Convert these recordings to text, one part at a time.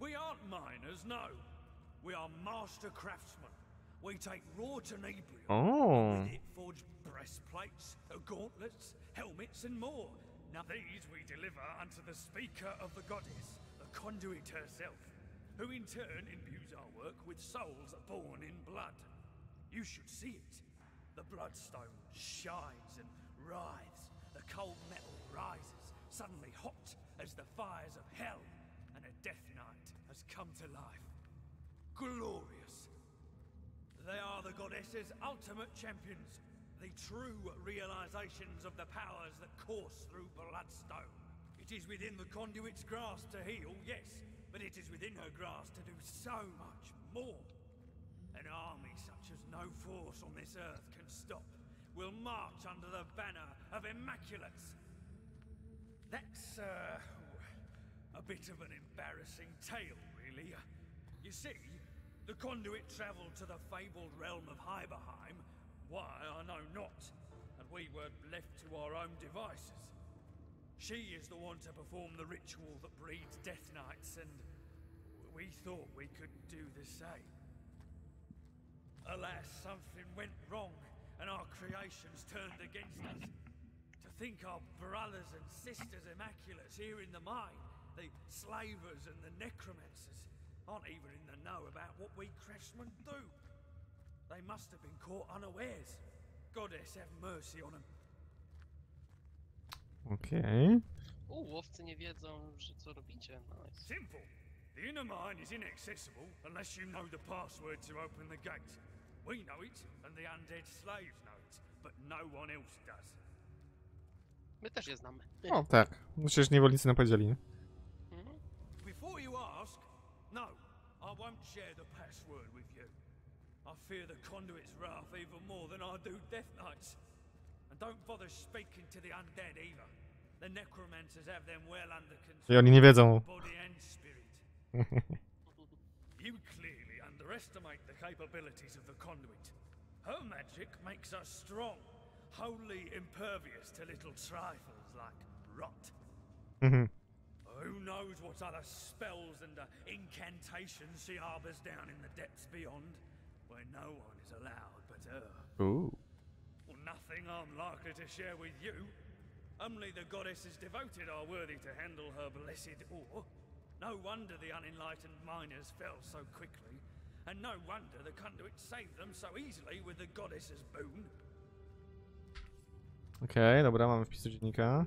We aren't miners, no. We are master craftsmen. We take raw tenebrium. O, oh. With it forge breastplates, gauntlets, helmets, and more. Now these we deliver unto the speaker of the goddess, the conduit herself, who in turn imbues our work with souls born in blood. You should see it. The bloodstone shines and writhes. The cold metal rises, suddenly hot as the fires of hell, and a death knight has come to life. Glorious. They are the goddess's ultimate champions, the true realizations of the powers that course through Bloodstone. It is within the conduit's grasp to heal, yes, but it is within her grasp to do so much more. An army such as no force on this earth can stop will march under the banner of Immaculates. That's, uh, bit of an embarrassing tale, really. Uh, you see, the conduit travelled to the fabled realm of Hyberheim. Why, I know not. And we were left to our own devices. She is the one to perform the ritual that breeds Death Knights, and we thought we could do the same. Alas, something went wrong, and our creations turned against us. To think our brothers and sisters Immaculates here in the mine, the slavers and the necromancers, aren't even in the know about what we craftsmen do. They must have been caught unawares. Goddess have mercy on them. okej. U, łowcy nie wiedzą, że co robicie. Nice. Simple. The inner mine is inaccessible unless you know the password to open the gate. We know it, and the undead slaves know it, but no one else does. My też je znamy. O, tak. Przecież niewolnicy nam powiedzieli, nie? Won't share the password with you. I fear the conduit's wrath even more than I do Death Knights. And don't bother speaking to the undead either. The necromancers have them well under I control, oni nie wiedzą. body and spirit. You clearly underestimate the capabilities of the conduit. Her magic makes us strong, wholly impervious to little trifles like rot. Mhm. Who knows what other spells and uh, incantations she harbors down in the depths beyond, where no one is allowed but her. Uuu. Well, nothing I'm likely to share with you. Only the goddesses devoted are worthy to handle her blessed ore. No wonder the unenlightened miners fell so quickly, and no wonder the conduit saved them so easily with the goddess's boon. Okej, dobra, mamy wpis do dziennika.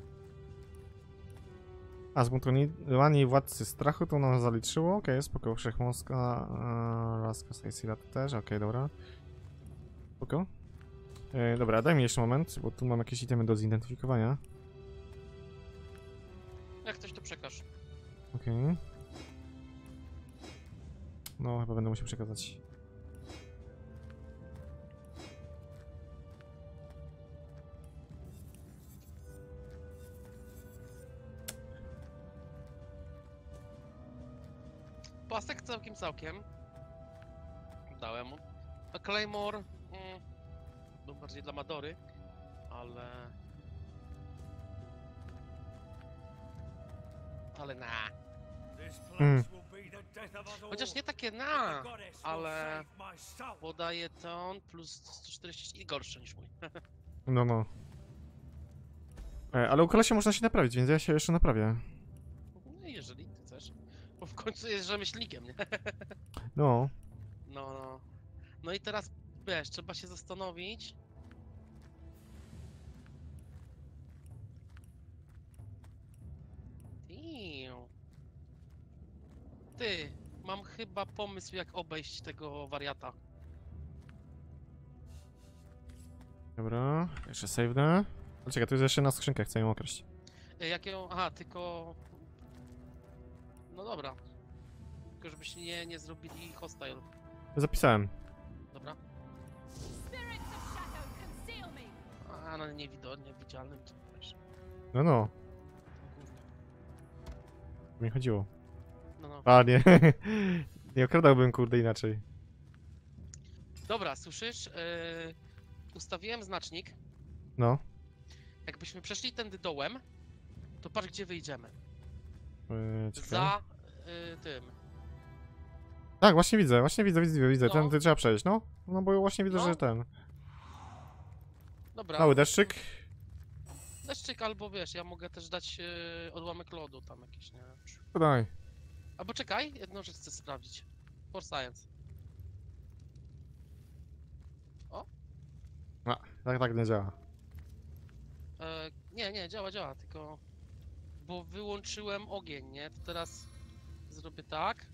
A, zbuntowani władcy strachu to nam zaliczyło. Okej, spoko, wszechmocka, e, laska Stacyla to też, okej, dobra. Spoko. E, dobra, daj mi jeszcze moment, bo tu mam jakieś itemy do zidentyfikowania. Jak coś to przekaż. Okej. No, chyba będę musiał przekazać. Pasek całkiem, całkiem. Dałem mu. A Claymore mm, był bardziej dla Madory, ale... Ale na. Mm. all. Chociaż nie takie na, ale podaje to on plus 140 i gorsze niż mój. No, no. E, ale u kolesia można się naprawić, więc ja się jeszcze naprawię. No jeżeli. Bo w końcu jest rzemieślnikiem, nie? No. No, no. No i teraz, wiesz, trzeba się zastanowić. Damn. Ty, mam chyba pomysł, jak obejść tego wariata. Dobra, jeszcze save'nę. Ale Czekaj, to jest jeszcze na skrzynkę, chcę ją okraść. E, Jak ją. Aha, tylko. No dobra. Tylko żebyście nie, nie zrobili hostile. Zapisałem. Dobra. A no niewidolnie, to wiesz. No, no, gówno. to mi chodziło. No, no. A, nie. nie okradałbym, kurde, inaczej. Dobra, słyszysz? Yy, ustawiłem znacznik. No. Jakbyśmy przeszli tędy dołem, to patrz gdzie wyjdziemy. Yy, czekaj. Za y, tym. Tak, właśnie widzę, właśnie widzę, widzę, widzę. No. Ten, ty trzeba przejść, no. No bo właśnie widzę, No. że ten. Dobra. Mały deszczyk. Deszczyk albo wiesz, ja mogę też dać yy, odłamek lodu tam jakiś, nie? Podaj. Albo czekaj, jedną rzecz chcę sprawdzić. For science. Tak, tak nie działa. E, nie, nie, działa, działa, tylko... Bo wyłączyłem ogień, nie? To teraz zrobię tak.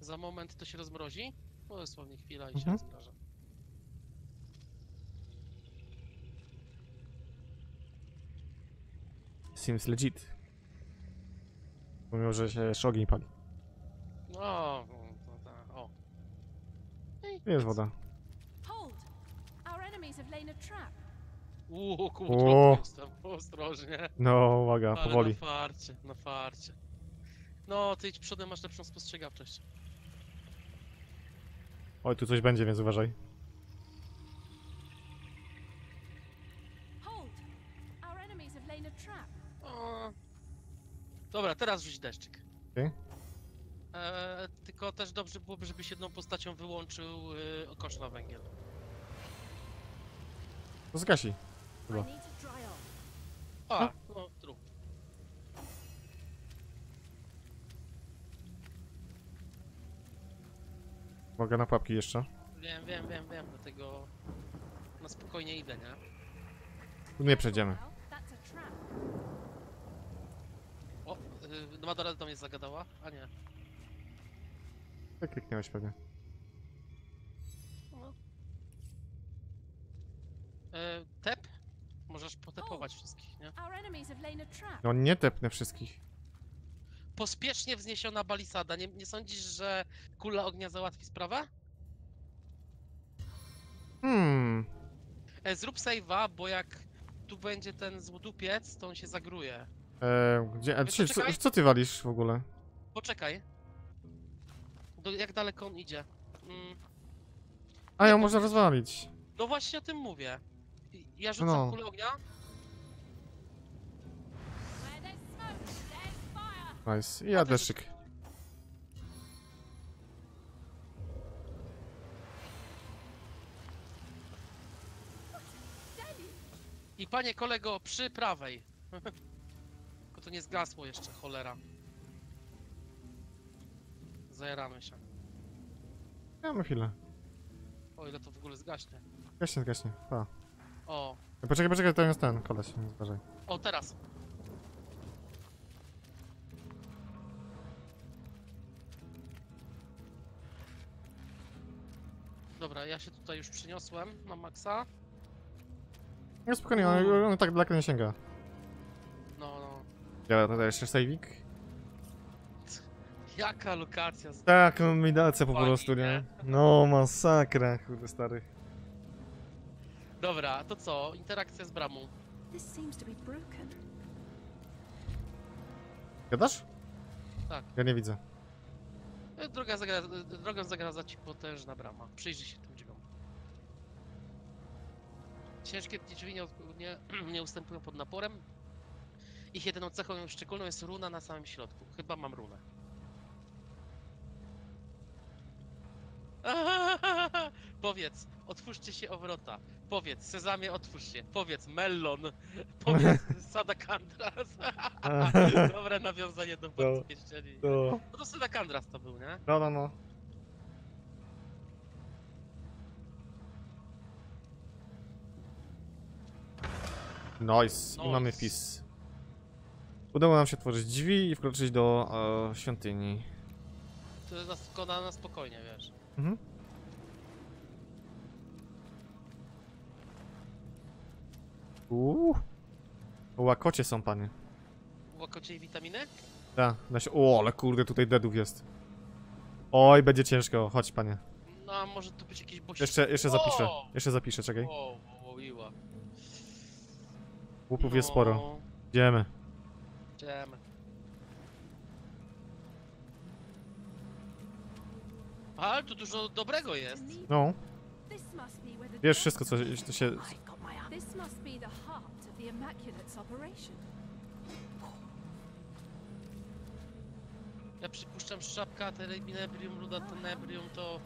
Za moment to się rozmrozi. No dosłownie chwila i się Mhm. rozmraża. Seems legit. Pomimo, że się jeszcze ogień pali. No, to, to, o. Ej, Jest woda. Hold. Our enemies have laid a trap. Uuu, jestem. Ostrożnie. No, uwaga, Ale powoli. na farcie, na farcie. No, ty idź przodem, masz lepszą spostrzegawczość. Oj, tu coś będzie, więc uważaj. Hold. Our enemies have laid a trap. O. Dobra, teraz rzuć deszczyk. Okej. E, tylko też dobrze byłoby, żebyś jedną postacią wyłączył y, kosz na węgiel. To zgasi. Chyba. A, no, true. Mogę na pułapki jeszcze. Wiem, wiem, wiem, wiem, dlatego na spokojnie idę, nie? Tu nie przejdziemy. O, y, Madara do mnie zagadała? A nie. Tak kliknąłeś pewnie. E, tep? Możesz potepować wszystkich, nie? Our enemies have laid a trap. No nie tepnę wszystkich. Pospiesznie wzniesiona balisada. Nie, nie sądzisz, że kula ognia załatwi sprawę? Hmm. E, zrób save'a, bo jak tu będzie ten złodupiec, to on się zagruje. E, gdzie, Wiesz ty, co, co, czekaj. co ty walisz w ogóle? Poczekaj. Do, jak daleko on idzie? Mm, A Nie, ją to- można rozwalić. no właśnie o tym mówię. Ja rzucam No. kulę ognia. Nice. I ja A ty- deszczyk. Deluge. I panie kolego, przy prawej. Tylko to nie zgasło jeszcze, cholera. Zajeramy się. Mamy chwilę. O ile to w ogóle zgaśnie. Gaśnie, gaśnie. Pa. O, Poczekaj, poczekaj, to jest ten koleś, nie zważaj. o teraz. Dobra, ja się tutaj już przyniosłem na maksa. Nie, spokojnie, on, on tak daleko nie sięga. No, no. Ja tutaj jeszcze saving. Jaka lokacja z... Tak, kombinacja po Fajnie. prostu, nie? No, masakra, kurde stary. Dobra, to co? Interakcja z bramą. This seems to be broken. Gadasz? Tak. Ja nie widzę. E, Droga zagra... e, Drogą zagradza ci potężna brama. Przyjrzyj się tym drzwiom. Ciężkie drzwi nie, nie, nie ustępują pod naporem. Ich jedyną cechą szczególną jest runa na samym środku. Chyba mam runę. Powiedz, otwórzcie się owrota. Powiedz, sezamie, otwórz się. Powiedz, mellon. Powiedz, sadakandras. Dobre nawiązanie do No. polskiej ścieli. To... No to sadakandras to był, nie? No, no, no. Nice. I mamy wpis. Udało nam się otworzyć drzwi i wkroczyć do e, świątyni. To jest na, na spokojnie, wiesz. Mhm. Uuu. Łakocie są, panie. Łakocie i witaminy? Tak, da się... O, ale kurde, tutaj deadów jest. Oj, będzie ciężko. Chodź, panie. No, a może to być jakiś boś... Jeszcze, jeszcze zapiszę. Wow! Jeszcze zapiszę, czekaj. Wow, wow. Łupów jest No, sporo. Idziemy. Idziemy. Ale tu dużo dobrego jest. No, wiesz wszystko, co się... This must be the heart of the Immaculate's operation. Ja przypuszczam, że żabka Tenebrium, Luda Tenebrium, to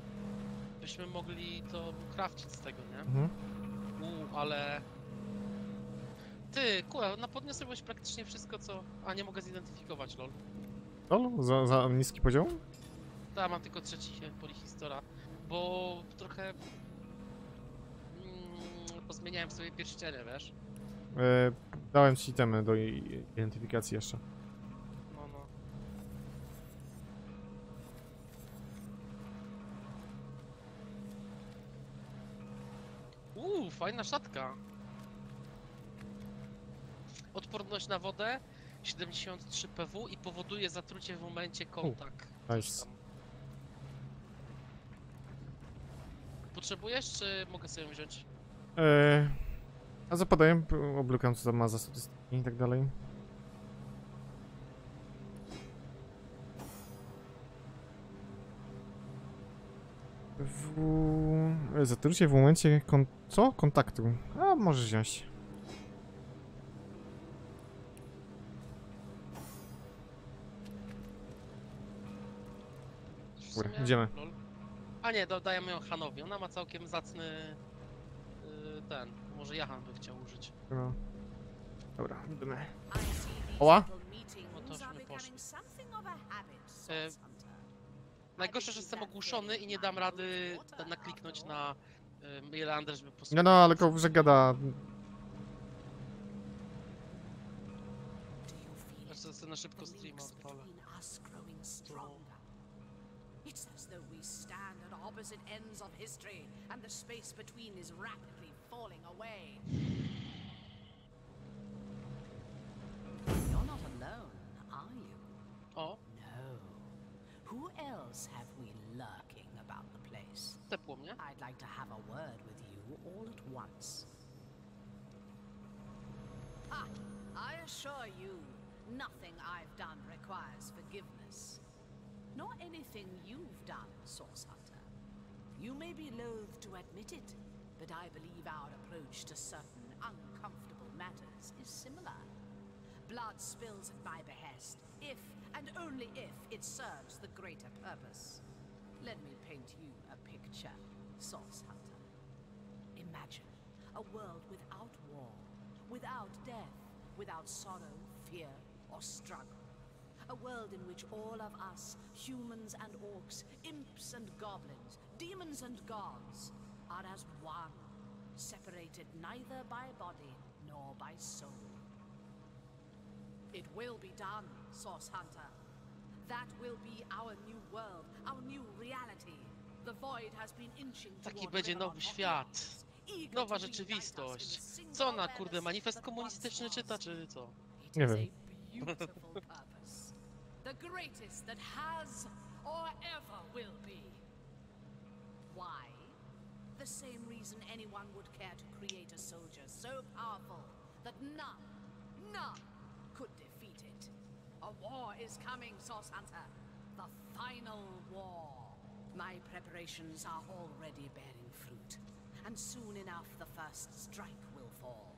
byśmy mogli to crafcić z tego, nie? Mhm. U, ale... Ty, kula, na podniosłeś praktycznie wszystko, co... A, nie mogę zidentyfikować, lol. Lol, za, za niski poziom? Tak, mam tylko trzeci polihistora, bo trochę... Pozmieniałem sobie pierścienie, wiesz? E, dałem ci temy do i- identyfikacji jeszcze. No, no. Uuu, fajna szatka. Odporność na wodę 73 PW i powoduje zatrucie w momencie kontakt. Coś nice. tam. Potrzebujesz, czy mogę sobie ją wziąć? E, a zapadaję, oblukam co ma za statystyki i tak dalej. W... Zatrucie w momencie kon... co? Kontaktu. A, możesz wziąć. Dobra, idziemy. A nie, dodajemy ją Hanowi. Ona ma całkiem zacny ten. Może Jahan by chciał użyć. No. Dobra, idziemy. Oła. No to żeśmy poszli. E. Najgorsze, że jestem ogłuszony i nie dam rady na- nakliknąć na yy, Jelander, żeby posłuchać. No, no, ale ko, że gada... Znaczy, to na szybko streama odpalę. It's as though we stand at opposite ends of history, and the space between is rapidly falling away. You're not alone, are you? O, No. Who else have we lurking about the place? I'd like to have a word with you all at once. Ah, I assure you, nothing I've done requires forgiveness. Nor anything you've done, Source Hunter. You may be loath to admit it, but I believe our approach to certain uncomfortable matters is similar. Blood spills at my behest, if and only if it serves the greater purpose. Let me paint you a picture, Source Hunter. Imagine a world without war, without death, without sorrow, fear, or struggle. A world in which all of us, humans and orcs, imps and goblins, demons and gods, are as one, separated neither by body nor by soul. It will be done, Source Hunter. That will be our new world, our new reality. The void has been inching Taki będzie nowy świat. Nowa rzeczywistość. Co awareness kurde, manifest komunistyczny czyta, czy co? Nie wiem. The greatest that has or ever will be. The same reason anyone would care to create a soldier so powerful that none, none could defeat it. A war is coming, Source Hunter. The final war. My preparations are already bearing fruit, and soon enough the first strike will fall.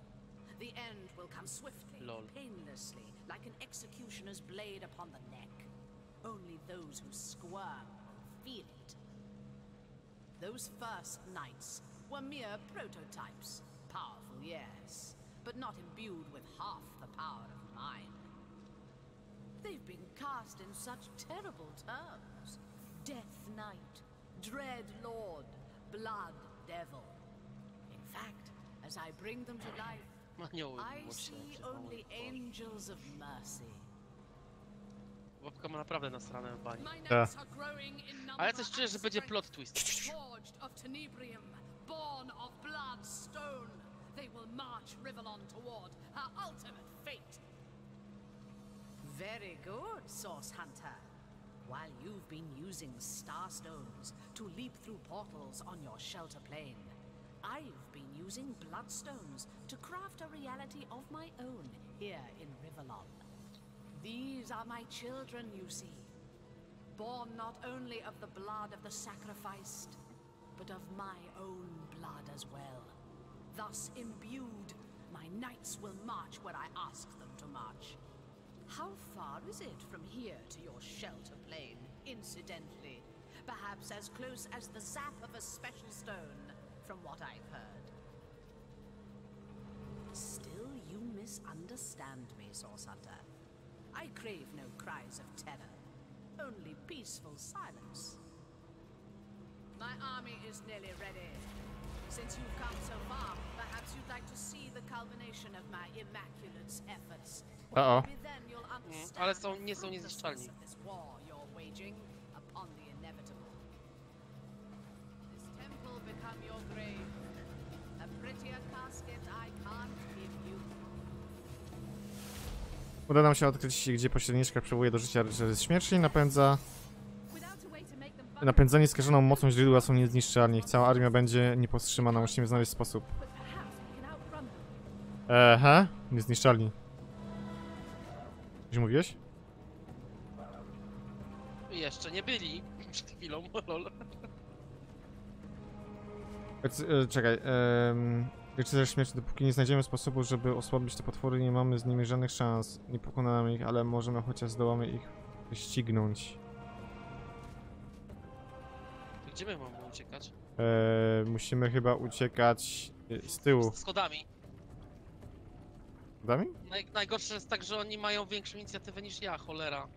The end will come swiftly, Lol. painlessly, like an executioner's blade upon the neck. Only those who squirm will feel it. Those first knights were mere prototypes. Powerful, yes, but not imbued with half the power of mine. They've been cast in such terrible terms. Death Knight, Dread Lord, Blood Devil. In fact, as I bring them to life, I see only angels of mercy. Babka ma naprawdę nasrane w bani. My Tak. knights are growing in number Ale coś czuję, że będzie plot twist. Forged of Tenebrium, born of blood stone, they will march Rivellon toward her ultimate fate. Very good, Source Hunter. While you've been using star stones to leap through portals on your shelter plane, I've been using bloodstones to craft a reality of my own here in Rivellon. These are my children, you see. Born not only of the blood of the sacrificed, but of my own blood as well. Thus imbued, my knights will march where I ask them to march. How far is it from here to your shelter plane, incidentally? Perhaps as close as the zap of a special stone, from what I've heard. Still, you misunderstand me, Source Hunter. I crave no cries of terror, only peaceful silence. My army is nearly ready. Since you've come so far, perhaps you'd like to see the culmination of my immaculate efforts. Uh-oh. Maybe then you'll mm, understand ale są- nie są fruitlessness niezniszczalni. of this war you're waging upon the inevitable. This temple become your grave. A prettier casket I can't Uda nam się odkryć, gdzie pośredniczka przywołuje do życia rycerzy śmierci i napędza... Without a way to make them Napędzani skażoną mocą źródła są niezniszczalni. Ich cała armia będzie niepowstrzymana. Musimy znaleźć sposób. Ehe, niezniszczalni. Coś mówiłeś? Jeszcze nie byli przed chwilą, lol. E, e, Czekaj, um, rycerze śmierci, dopóki nie znajdziemy sposobu, żeby osłabić te potwory, nie mamy z nimi żadnych szans. Nie pokonamy ich, ale możemy chociaż zdołamy ich ścignąć. Gdzie my mamy uciekać? E, musimy chyba uciekać e, z tyłu. Z schodami. Dami? Naj, najgorsze jest tak, że oni mają większą inicjatywę niż ja, cholera.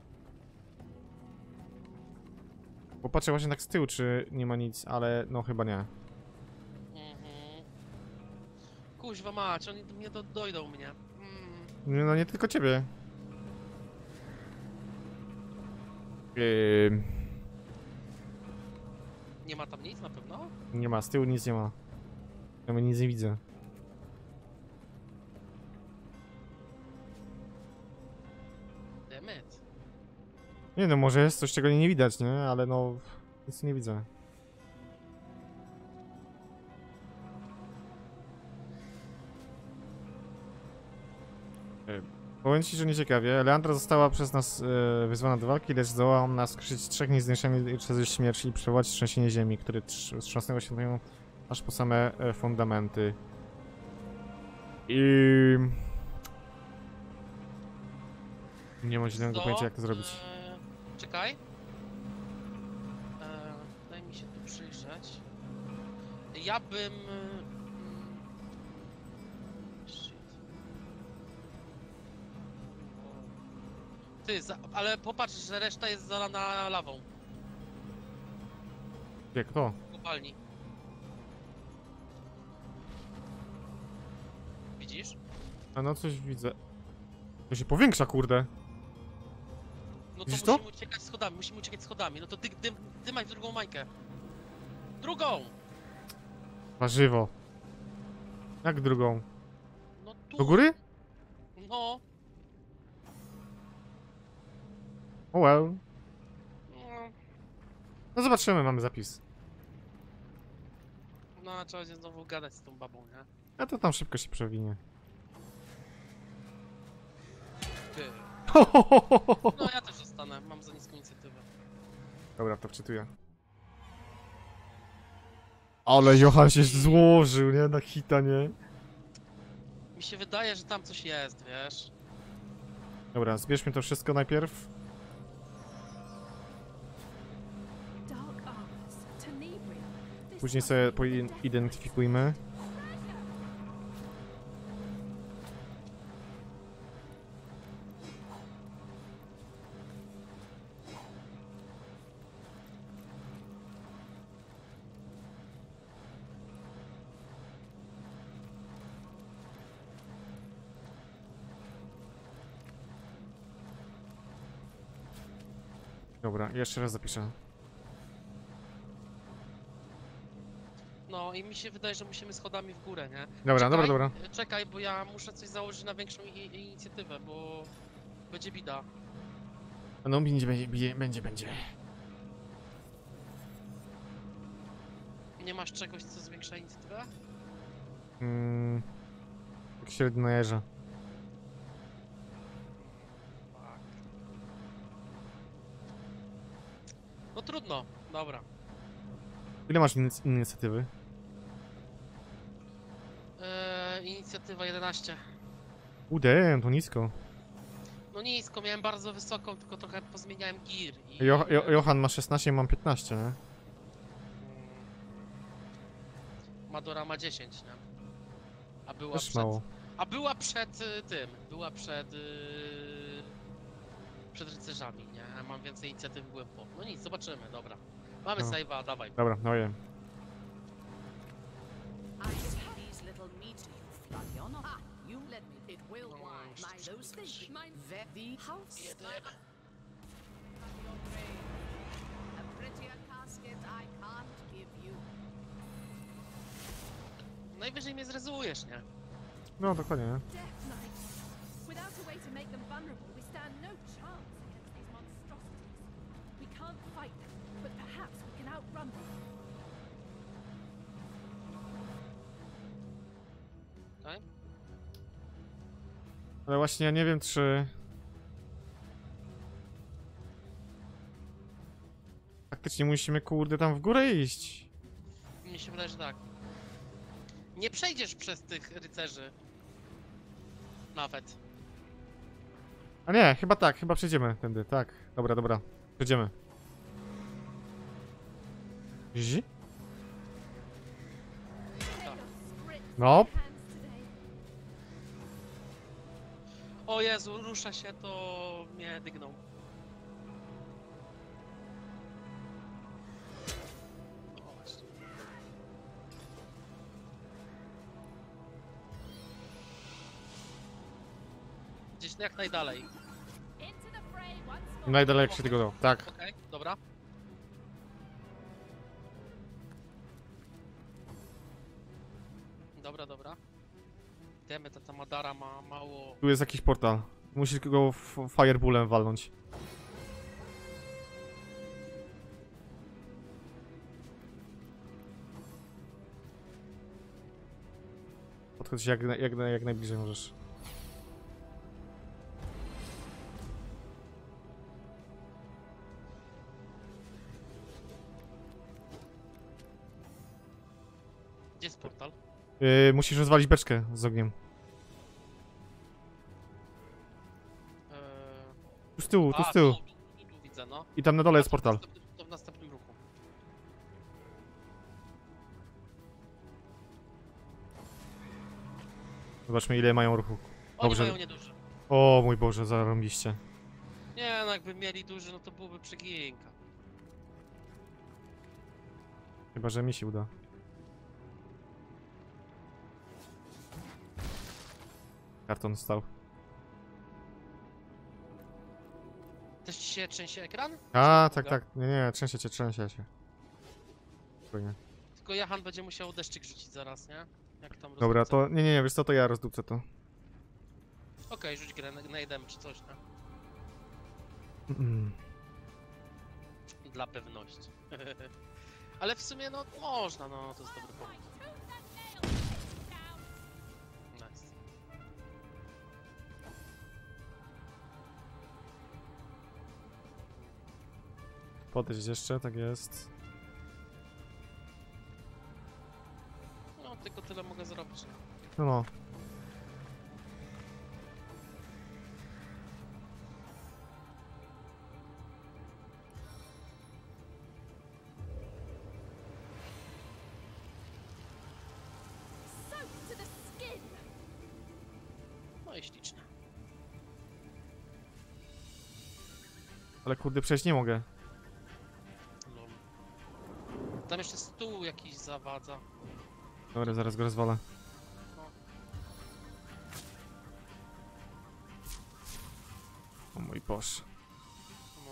Popatrzę właśnie tak z tyłu, czy nie ma nic, ale no chyba nie. Kuźwa mać, oni mnie do, dojdą mnie. Mm. Nie, No nie tylko ciebie. Yy, Nie ma tam nic na pewno? nie ma, z tyłu nic nie ma. Ja nic nie widzę. Demet. Nie no, może jest coś, czego nie widać, nie? Ale no, nic nie widzę. Powiem ci, że nieciekawie. Leandra została przez nas e, wyzwana do walki, lecz zdołała nas skrzyć trzech niezniszczalnych przez śmierci i przywołać trzęsienie ziemi, które trz- wstrząsnęło się nią aż po same e, fundamenty. I... Nie mam zielonego pojęcia, jak to zrobić. Eee, czekaj. Eee, daj mi się tu przyjrzeć. Ja bym... Ty, za, ale popatrz, że reszta jest zalana lawą Jak to? w kopalni. Widzisz? A no coś widzę. To się powiększa, kurde. No to Widzisz to? musimy uciekać schodami, musimy uciekać schodami. No to dym, dymaj w drugą mańkę. Drugą! Warzywo. Jak drugą? No tu. Do góry? No. O well. No, zobaczymy, mamy zapis. no trzeba się znowu gadać z tą babą, nie? A to tam szybko się przewinie. Ty. No ja też zostanę, mam za niską inicjatywę. Dobra, to wczytuję. Ale Johan się złożył, nie? Na hita, nie? Mi się wydaje, że tam coś jest, wiesz? Dobra, zbierzmy to wszystko najpierw. Później sobie poidentyfikujmy. Dobra, jeszcze raz zapiszę. No i mi się wydaje, że musimy schodami w górę, nie? Dobra, czekaj, dobra, dobra. Czekaj, bo ja muszę coś założyć na większą inicjatywę, bo będzie bida. No, będzie, będzie, będzie, będzie. Nie masz czegoś, co zwiększa inicjatywę? Mm, tak średnio. Tak. No trudno, dobra. Ile masz inic- inicjatywy? Inicjatywa 11. Ude, to nisko. No nisko, miałem bardzo wysoką, tylko trochę pozmieniałem gear. I... Jo jo Johan ma 16, mam 15, nie? Madora ma 10, nie? A była Też przed... mało. A była przed y, tym, była przed... Y... Przed rycerzami, nie? A mam więcej inicjatyw, byłem po. No nic, zobaczymy, dobra. Mamy No. save'a, dawaj. Dobra, no jem. You Flavion. Ah, you let me. It will No, wise. My those fish. Mine. The house. A prettier casket I can't give you. Najwyżej mnie zrezujesz, nie? No, dokładnie, nie? Death. Without a way to make them vulnerable, we stand no chance against these monstrosities. We can't fight them, but perhaps we can outrun them. Ale właśnie ja nie wiem, czy... Faktycznie musimy, kurde, tam w górę iść. Mi się wydaje, że tak. Nie przejdziesz przez tych rycerzy. Nawet. A nie, chyba tak, chyba przejdziemy tędy, tak. Dobra, dobra, przejdziemy. Zi? No. Jezu, rusza się, to mnie dygną. O, właśnie. Gdzieś jak najdalej. Najdalej jak się tego da. Tak. Okej, dobra. Dobra, dobra. Wiemy, ta, ta Madara ma mało... Tu jest jakiś portal. Musisz go fireballem walnąć. Podchodź jak, jak, jak najbliżej możesz. Gdzie jest portal? Yy, musisz rozwalić beczkę z ogniem. Z tyłu, tu a, z tyłu. Tu, tu, tu, tu widzę, no. I tam na dole jest to w portal. następnym- To w następnym ruchu. Zobaczmy ile mają ruchu. Oni Dobrze. mają nieduży. O mój Boże, zarąbiście. Nie, no jakby mieli duży, no to byłoby przegięka. Chyba, że mi się uda. Karton stał. Też ci się trzęsie ekran? A, tak, tak. Nie, nie, trzęsie cię, trzęsie się. Spokojnie. Tylko Jahan będzie musiał deszczyk rzucić zaraz, nie? Jak tam Dobra, rozdupcę. to... Nie, nie, nie, wiesz co, to ja rozdupcę to. Okej, rzuć grę najdem czy coś, nie? Mm. Dla pewności. Ale w sumie, no, można, no, to jest dobry pomysł. Podejść jeszcze, tak jest. No, tylko tyle mogę zrobić. No, no. No i. Ale kurde, przejść nie mogę. Stół jakiś zawadza. Dobra, zaraz go rozwalę. O mój Boże. No.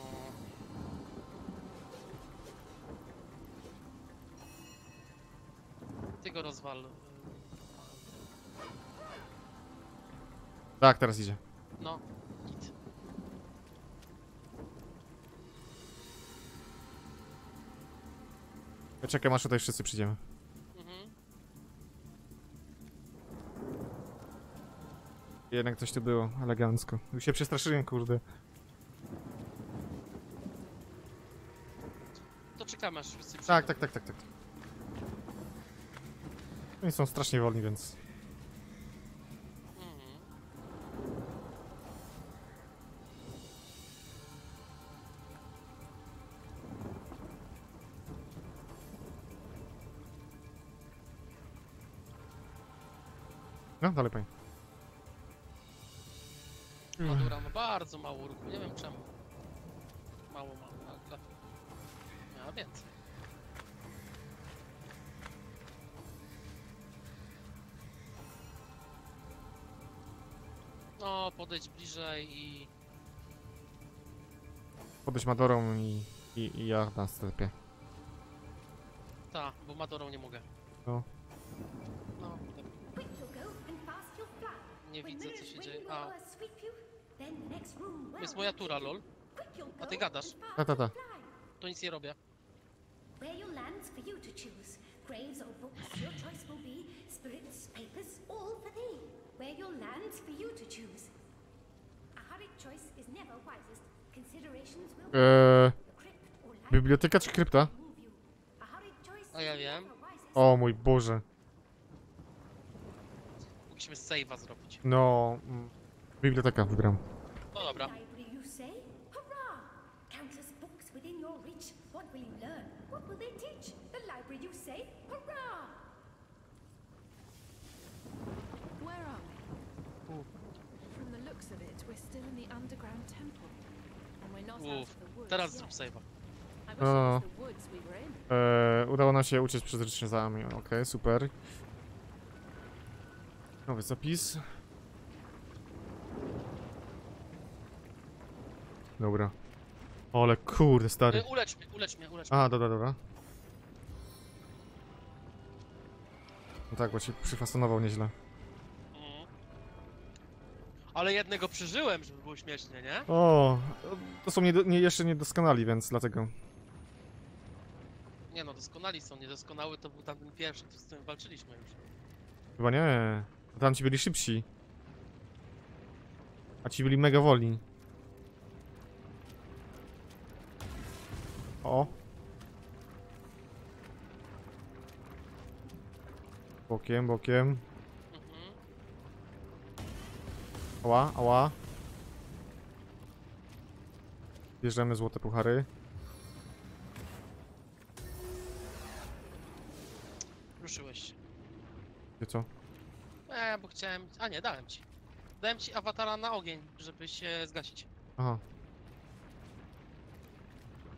Ty go rozwal. Tak, teraz idzie. No, czekam aż tutaj wszyscy przyjdziemy. Mhm. Jednak coś tu było, elegancko. Już się przestraszyłem, kurde. To czekamy aż wszyscy przyjdą. Tak, tak, tak, tak, tak. Oni są strasznie wolni, więc... No, dalej pani. Madura ma bardzo mało ruchu, nie wiem czemu. Mało, mało, ale miała więcej. No, podejdź bliżej i... Podejść Madorą i, i, i ja na stepie. Ta, bo Madorą nie mogę. No, nie widzę co się dzieje. A, jest moja tura, lol. Quick you'll A ty gadasz. Ta, ta, ta. To nic nie robię. Eee, biblioteka czy krypta? A ja wiem. O mój Boże. Mogliśmy save'a zrobić. No, mm, biblioteka wygram. No dobra. Library, you say? Hurrah! Countless books within your reach. What will you learn? What will they teach? The library, you say? Hurrah! Where are we? From the looks of it, we're still in the underground temple. And we're not out Uff, of the woods teraz yet. zrób save'a. I wish No. it was the woods we were in. Eee, udało nam się uciec przed rycerzami. Okej, super. Nowy zapis. Dobra. Ale kurde, stary. Y, Ulecz mnie, ulecz mnie, ulecz mnie. A, dobra, dobra. No tak, bo się przyfasonował nieźle. Mhm. Ale jednego przeżyłem, żeby było śmiesznie, nie? O, to są nie, nie, jeszcze niedoskonali, więc dlatego. Nie no, doskonali są, niedoskonały to był tamten pierwszy, z którym walczyliśmy już. Chyba nie. Tam ci byli szybsi. A ci byli mega woli. O. Bokiem, bokiem. Mhm. Ała, ała. Bierzemy złote puchary. Ruszyłeś. Wie co? E, bo chciałem... A nie, dałem ci. Dałem ci awatara na ogień, żeby się zgasić. Aha.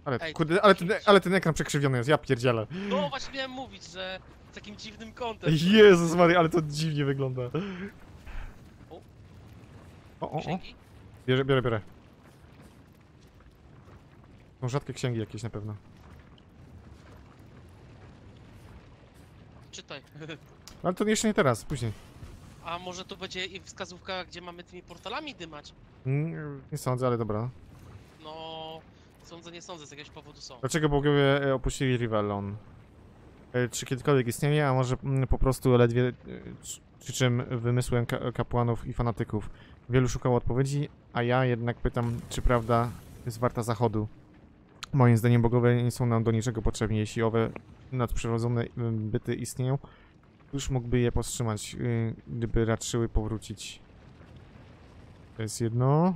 Ale, Ej, kurde, ale ten, ale ten ekran przekrzywiony jest, ja pierdzielę. No właśnie miałem mówić, że z takim dziwnym kątem. Jezus Maria, ale to dziwnie wygląda. O. O, o, o. Księgi? Bierę, biorę, biorę. Są rzadkie księgi jakieś na pewno. Czytaj. Ale to jeszcze nie teraz, później. A może to będzie i wskazówka, gdzie mamy tymi portalami dymać? Mm, Nie sądzę, ale dobra. No... Sądzę, nie sądzę, z jakiegoś powodu są. Dlaczego bogowie e, opuścili Rivellon? E, Czy kiedykolwiek istnieje, a może mm, po prostu ledwie e, przy- przy czym wymysłem ka kapłanów i fanatyków? Wielu szukało odpowiedzi, a ja jednak pytam, czy prawda jest warta zachodu? Moim zdaniem bogowie nie są nam do niczego potrzebni. Jeśli owe nadprzyrodzone y, byty istnieją, już mógłby je powstrzymać, y, gdyby raczyły powrócić. To jest jedno.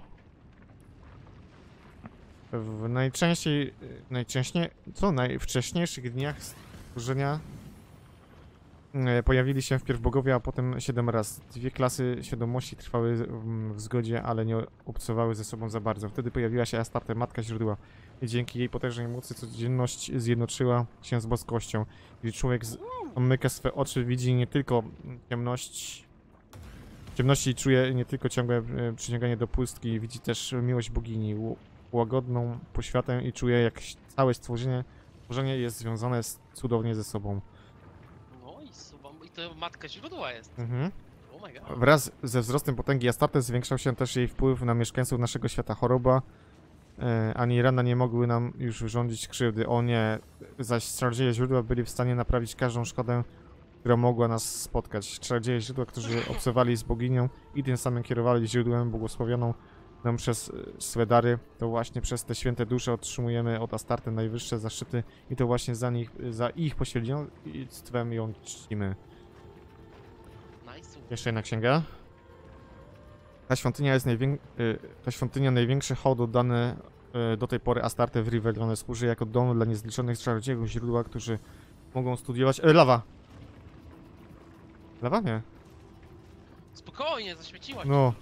W najczęściej, y, najczęściej, co? Najwcześniejszych dniach stworzenia y, pojawili się wpierw bogowie, a potem siedem raz. Dwie klasy świadomości trwały w zgodzie, ale nie obcowały ze sobą za bardzo. Wtedy pojawiła się Astarte, matka źródła. I dzięki jej potężnej mocy codzienność zjednoczyła się z boskością. Gdy człowiek z- omyka swe oczy, widzi nie tylko ciemność, ciemności czuje nie tylko ciągłe e, przyciąganie do pustki, widzi też miłość bogini, łagodną poświatę i czuje jak całe stworzenie, stworzenie jest związane z, cudownie ze sobą. No i suwam. I to matka źródła jest. Mhm. Oh. Wraz ze wzrostem potęgi Astarte zwiększał się też jej wpływ na mieszkańców naszego świata. Choroba ani rana nie mogły nam już wyrządzić krzywdy. O nie, zaś czarodzieje źródła byli w stanie naprawić każdą szkodę, która mogła nas spotkać. Czarodzieje źródła, którzy obcowali z boginią i tym samym kierowali źródłem błogosławioną nam przez e, swe dary, to właśnie przez te święte dusze otrzymujemy od Astarte najwyższe zaszczyty i to właśnie za nich, za ich pośrednictwem ją czcimy. Jeszcze jedna księga. Ta świątynia jest najwię... y, Ta świątynia największy hołd oddany y, do tej pory Astarte w Rivellone służy jako dom dla niezliczonych czarodziejów źródła, którzy mogą studiować... E, lawa! Lawa? Nie. spokojnie, zaświeciła się. No,